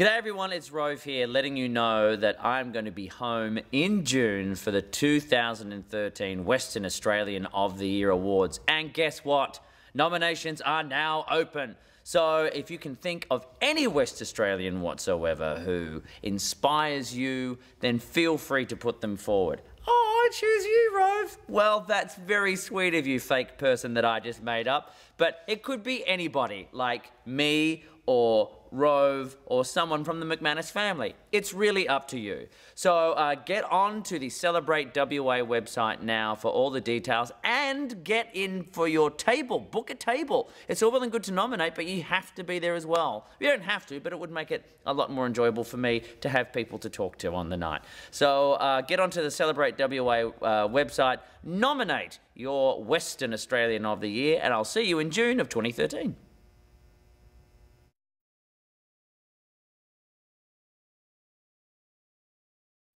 G'day everyone, it's Rove here letting you know that I'm going to be home in June for the 2013 Western Australian of the Year Awards. And guess what? Nominations are now open. So if you can think of any West Australian whatsoever who inspires you, then feel free to put them forward. Oh, I choose you, Rove. Well, that's very sweet of you, fake person that I just made up. But it could be anybody, like me or Rove, or someone from the McManus family. It's really up to you. So uh, get on to the Celebrate WA website now for all the details and get in for your table. Book a table. It's all well and good to nominate, but you have to be there as well. You don't have to, but it would make it a lot more enjoyable for me to have people to talk to on the night. So uh, get onto the Celebrate WA uh, website, nominate your Western Australian of the Year, and I'll see you in June of 2013.